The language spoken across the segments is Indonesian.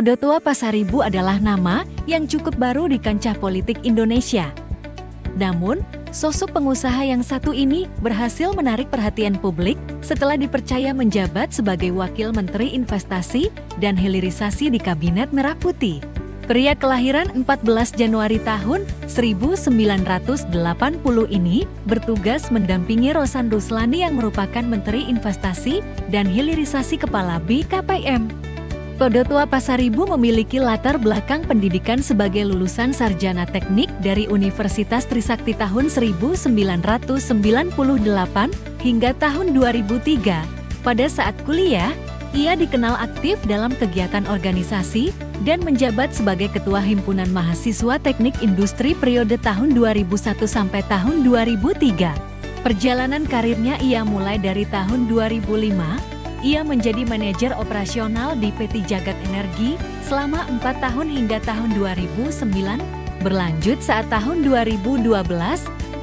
Todo Tua Pasaribu adalah nama yang cukup baru di kancah politik Indonesia. Namun, sosok pengusaha yang satu ini berhasil menarik perhatian publik setelah dipercaya menjabat sebagai Wakil Menteri Investasi dan Hilirisasi di Kabinet Merah Putih. Pria kelahiran 14 Januari tahun 1980 ini bertugas mendampingi Rosan Ruslani yang merupakan Menteri Investasi dan Hilirisasi Kepala BKPM. Todotua Pasaribu memiliki latar belakang pendidikan sebagai lulusan sarjana teknik dari Universitas Trisakti tahun 1998 hingga tahun 2003. Pada saat kuliah, ia dikenal aktif dalam kegiatan organisasi dan menjabat sebagai Ketua Himpunan Mahasiswa Teknik Industri periode tahun 2001 sampai tahun 2003. Perjalanan karirnya ia mulai dari tahun 2005, ia menjadi manajer operasional di PT Jagat Energi selama 4 tahun hingga tahun 2009. Berlanjut saat tahun 2012,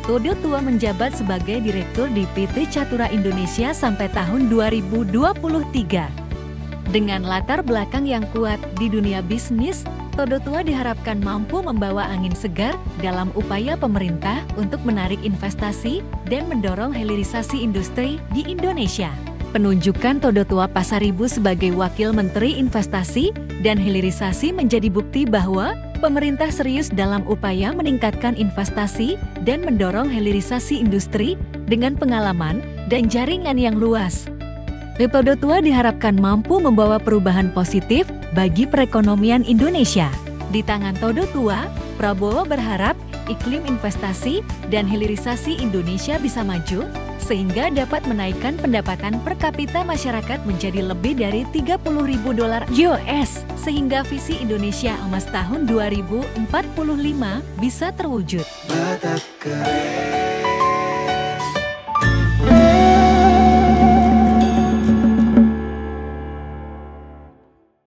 Todo Tua menjabat sebagai Direktur di PT Catura Indonesia sampai tahun 2023. Dengan latar belakang yang kuat di dunia bisnis, Todo Tua diharapkan mampu membawa angin segar dalam upaya pemerintah untuk menarik investasi dan mendorong hilirisasi industri di Indonesia. Penunjukan Todo Tua Pasaribu sebagai Wakil Menteri Investasi dan Hilirisasi menjadi bukti bahwa pemerintah serius dalam upaya meningkatkan investasi dan mendorong hilirisasi industri dengan pengalaman dan jaringan yang luas. Metode tua diharapkan mampu membawa perubahan positif bagi perekonomian Indonesia. Di tangan Todo Tua, Prabowo berharap iklim investasi dan hilirisasi Indonesia bisa maju, sehingga dapat menaikkan pendapatan per kapita masyarakat menjadi lebih dari 30 ribu dolar US, sehingga visi Indonesia emas tahun 2045 bisa terwujud. Mata keren.